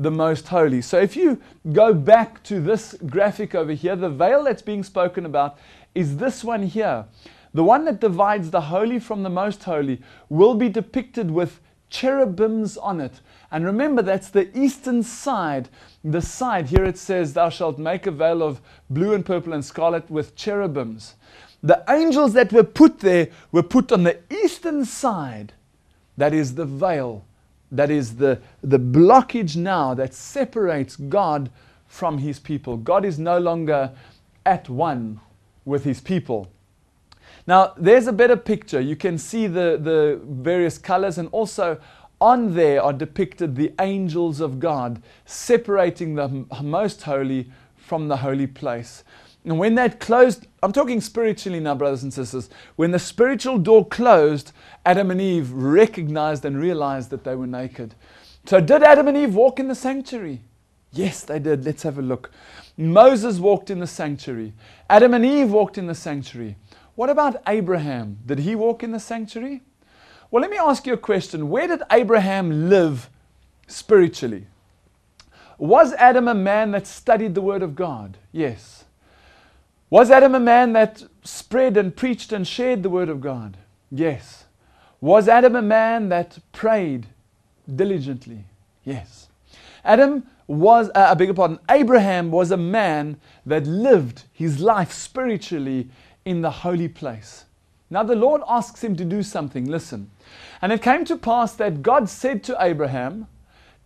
the most holy. So if you go back to this graphic over here, the veil that's being spoken about is this one here. The one that divides the holy from the most holy will be depicted with cherubims on it. And remember, that's the eastern side. The side, here it says, Thou shalt make a veil of blue and purple and scarlet with cherubims. The angels that were put there were put on the eastern side. That is the veil. That is the, the blockage now that separates God from his people. God is no longer at one with his people. Now, there's a better picture. You can see the, the various colors, and also on there are depicted the angels of God separating the most holy from the holy place. And when that closed, I'm talking spiritually now, brothers and sisters. When the spiritual door closed, Adam and Eve recognized and realized that they were naked. So, did Adam and Eve walk in the sanctuary? Yes, they did. Let's have a look. Moses walked in the sanctuary. Adam and Eve walked in the sanctuary. What about Abraham? Did he walk in the sanctuary? Well, let me ask you a question. Where did Abraham live spiritually? Was Adam a man that studied the Word of God? Yes. Was Adam a man that spread and preached and shared the Word of God? Yes. Was Adam a man that prayed diligently? Yes. Adam was, uh, I beg your pardon, Abraham was a man that lived his life spiritually in the holy place. Now the Lord asks him to do something. Listen. And it came to pass that God said to Abraham,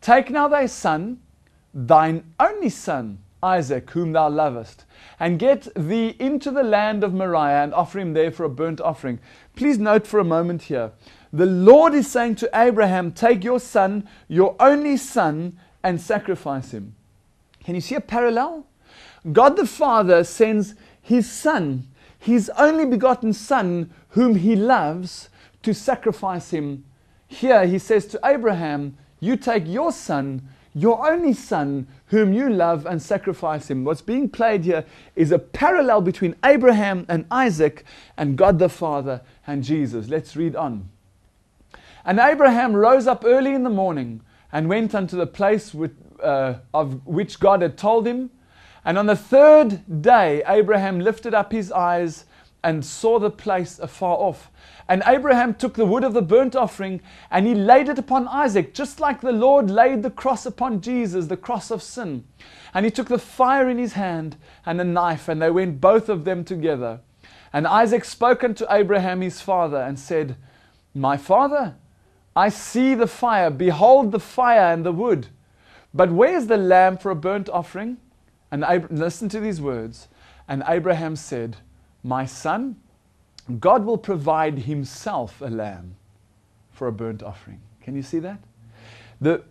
Take now thy son, thine only son, Isaac, whom thou lovest, and get thee into the land of Moriah and offer him there for a burnt offering. Please note for a moment here. The Lord is saying to Abraham, Take your son, your only son, and sacrifice him. Can you see a parallel? God the Father sends his son his only begotten Son, whom he loves, to sacrifice him. Here he says to Abraham, You take your son, your only son, whom you love, and sacrifice him. What's being played here is a parallel between Abraham and Isaac and God the Father and Jesus. Let's read on. And Abraham rose up early in the morning and went unto the place with, uh, of which God had told him. And on the third day, Abraham lifted up his eyes and saw the place afar off. And Abraham took the wood of the burnt offering and he laid it upon Isaac, just like the Lord laid the cross upon Jesus, the cross of sin. And he took the fire in his hand and a knife, and they went both of them together. And Isaac spoke unto Abraham his father and said, My father, I see the fire, behold the fire and the wood. But where is the lamb for a burnt offering? And Ab- listen to these words. And Abraham said, My son, God will provide himself a lamb for a burnt offering. Can you see that? The,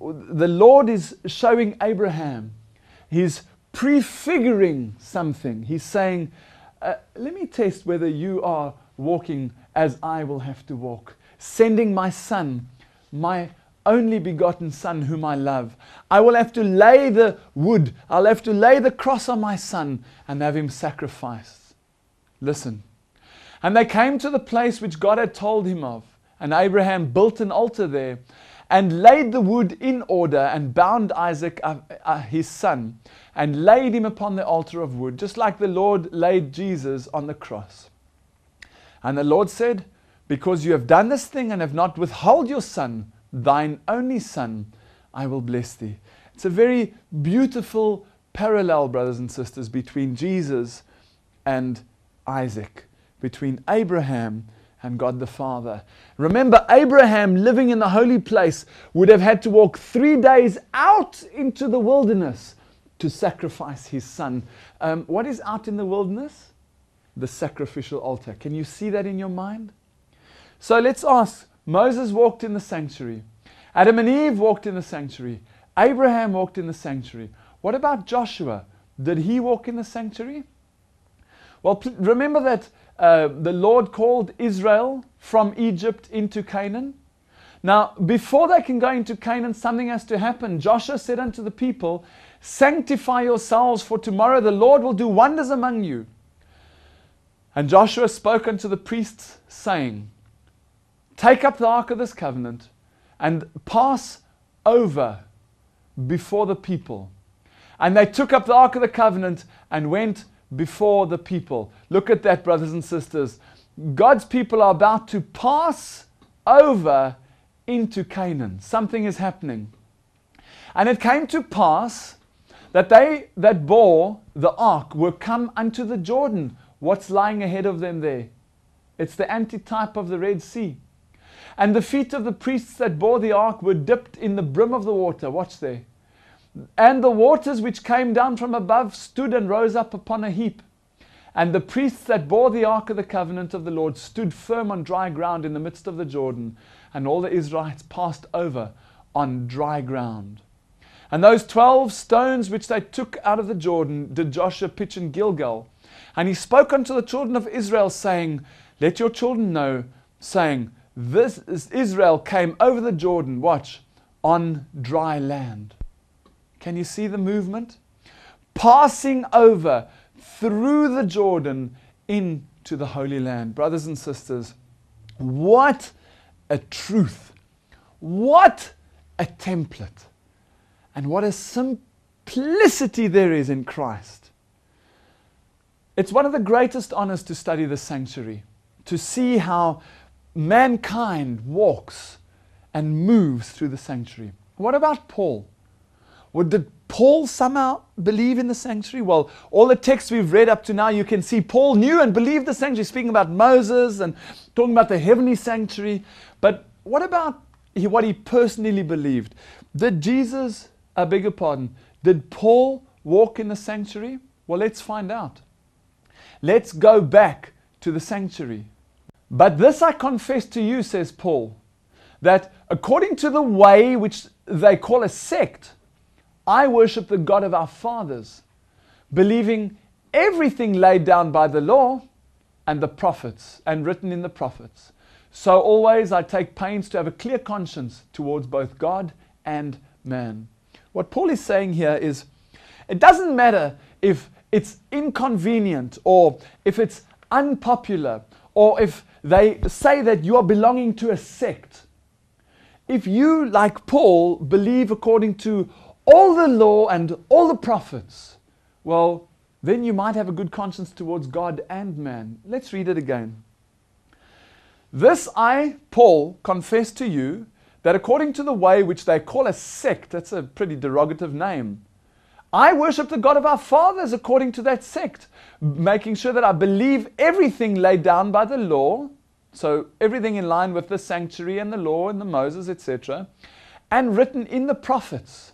the Lord is showing Abraham, he's prefiguring something. He's saying, uh, Let me test whether you are walking as I will have to walk. Sending my son, my only begotten Son whom I love. I will have to lay the wood, I'll have to lay the cross on my Son and have him sacrificed. Listen. And they came to the place which God had told him of. And Abraham built an altar there and laid the wood in order and bound Isaac, uh, uh, his son, and laid him upon the altar of wood, just like the Lord laid Jesus on the cross. And the Lord said, Because you have done this thing and have not withheld your son, thine only Son, I will bless thee. It's a very beautiful parallel, brothers and sisters, between Jesus and Isaac, between Abraham and God the Father. Remember, Abraham, living in the holy place, would have had to walk three days out into the wilderness to sacrifice his son. Um, what is out in the wilderness? The sacrificial altar. Can you see that in your mind? So let's ask Moses walked in the sanctuary. Adam and Eve walked in the sanctuary. Abraham walked in the sanctuary. What about Joshua? Did he walk in the sanctuary? Well, remember that uh, the Lord called Israel from Egypt into Canaan? Now, before they can go into Canaan, something has to happen. Joshua said unto the people, Sanctify yourselves, for tomorrow the Lord will do wonders among you. And Joshua spoke unto the priests, saying, Take up the ark of this covenant and pass over before the people. And they took up the Ark of the Covenant and went before the people. Look at that, brothers and sisters. God's people are about to pass over into Canaan. Something is happening. And it came to pass that they that bore the ark were come unto the Jordan. What's lying ahead of them there? It's the antitype of the Red Sea. And the feet of the priests that bore the ark were dipped in the brim of the water. Watch there. And the waters which came down from above stood and rose up upon a heap. And the priests that bore the ark of the covenant of the Lord stood firm on dry ground in the midst of the Jordan. And all the Israelites passed over on dry ground. And those twelve stones which they took out of the Jordan did Joshua pitch in Gilgal. And he spoke unto the children of Israel, saying, Let your children know, saying, This is Israel came over the Jordan, watch, on dry land. Can you see the movement? Passing over through the Jordan into the Holy Land. Brothers and sisters, what a truth! What a template! and what a simplicity there is in Christ. It's one of the greatest honors to study the sanctuary, to see how mankind walks and moves through the sanctuary. What about Paul? Well, did Paul somehow believe in the sanctuary? Well, all the texts we've read up to now, you can see Paul knew and believed the sanctuary, speaking about Moses and talking about the heavenly sanctuary. But what about what he personally believed? Did Jesus I beg your pardon, did Paul walk in the sanctuary? Well, let's find out. Let's go back to the sanctuary. But this I confess to you, says Paul, that according to the way which they call a sect, I worship the God of our fathers, believing everything laid down by the law and the prophets and written in the prophets. So always I take pains to have a clear conscience towards both God and man. What Paul is saying here is it doesn't matter if it's inconvenient or if it's unpopular or if they say that you are belonging to a sect. If you, like Paul, believe according to all the law and all the prophets, well, then you might have a good conscience towards God and man. Let's read it again. This I, Paul, confess to you that according to the way which they call a sect, that's a pretty derogative name, I worship the God of our fathers according to that sect, making sure that I believe everything laid down by the law, so everything in line with the sanctuary and the law and the Moses, etc., and written in the prophets.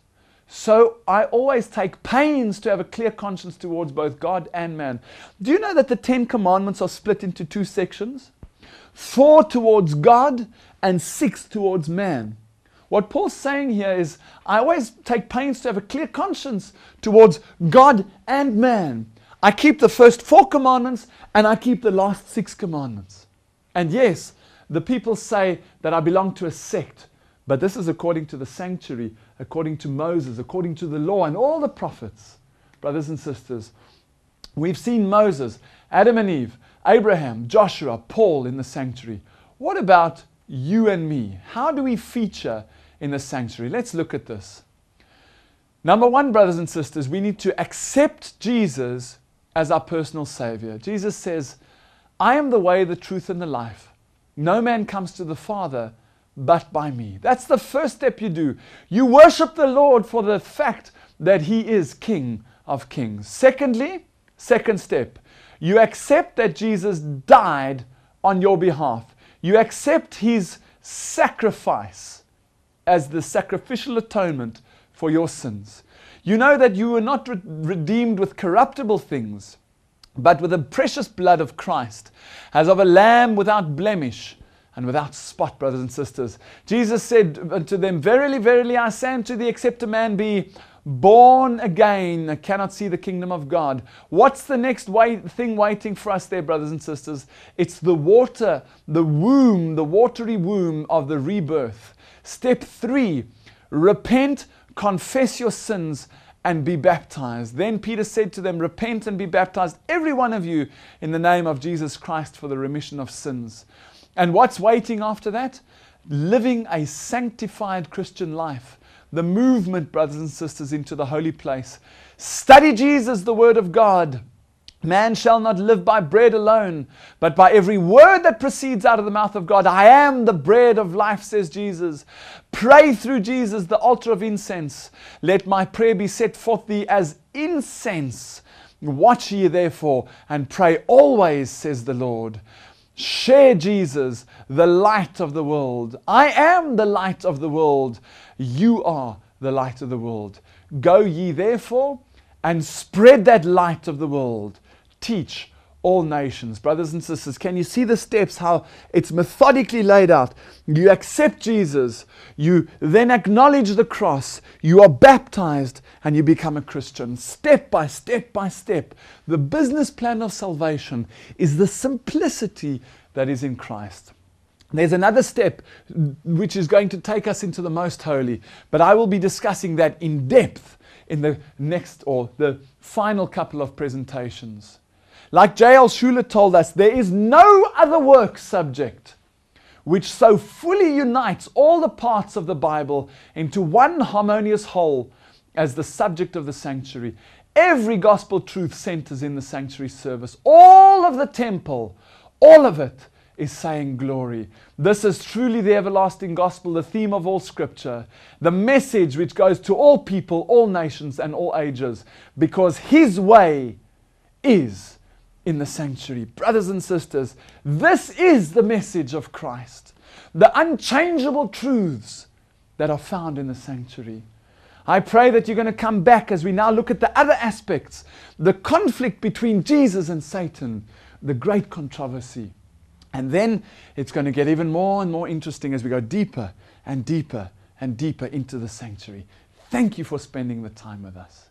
So I always take pains to have a clear conscience towards both God and man. Do you know that the Ten Commandments are split into two sections? Four towards God and six towards man. What Paul's saying here is, I always take pains to have a clear conscience towards God and man. I keep the first four commandments and I keep the last six commandments. And yes, the people say that I belong to a sect, but this is according to the sanctuary, according to Moses, according to the law and all the prophets. Brothers and sisters, we've seen Moses, Adam and Eve, Abraham, Joshua, Paul in the sanctuary. What about you and me. How do we feature in the sanctuary? Let's look at this. Number one, brothers and sisters, we need to accept Jesus as our personal Savior. Jesus says, I am the way, the truth, and the life. No man comes to the Father but by me. That's the first step you do. You worship the Lord for the fact that He is King of kings. Secondly, second step, you accept that Jesus died on your behalf. You accept his sacrifice as the sacrificial atonement for your sins. You know that you were not re- redeemed with corruptible things, but with the precious blood of Christ, as of a lamb without blemish and without spot, brothers and sisters. Jesus said unto them, Verily, verily, I say unto thee, except a man be born again cannot see the kingdom of God. What's the next wait, thing waiting for us there, brothers and sisters? It's the water, the womb, the watery womb of the rebirth. Step three repent, confess your sins, and be baptized. Then Peter said to them, Repent and be baptized, every one of you, in the name of Jesus Christ for the remission of sins. And what's waiting after that? Living a sanctified Christian life the movement, brothers and sisters, into the holy place. Study Jesus, the Word of God. Man shall not live by bread alone, but by every word that proceeds out of the mouth of God. I am the bread of life, says Jesus. Pray through Jesus, the altar of incense. Let my prayer be set forth thee as incense. Watch ye therefore, and pray always, says the Lord. Share Jesus, the light of the world. I am the light of the world. You are the light of the world. Go ye therefore and spread that light of the world teach all nations. Brothers and sisters, can you see the steps, how it's methodically laid out? You accept Jesus, you then acknowledge the cross, you are baptized, and you become a Christian. Step by step by step. The business plan of salvation is the simplicity that is in Christ. There's another step which is going to take us into the most holy, but I will be discussing that in depth in the next or the final couple of presentations. Like J.L. Shuler told us, there is no other work subject which so fully unites all the parts of the Bible into one harmonious whole as the subject of the sanctuary. Every gospel truth centers in the sanctuary service. All of the temple, all of it is saying glory. This is truly the everlasting gospel, the theme of all scripture, the message which goes to all people, all nations, and all ages, because his way is in the sanctuary. Brothers and sisters, this is the message of Christ. The unchangeable truths that are found in the sanctuary. I pray that you're going to come back as we now look at the other aspects the conflict between Jesus and Satan, the great controversy. And then it's going to get even more and more interesting as we go deeper and deeper and deeper into the sanctuary. Thank you for spending the time with us.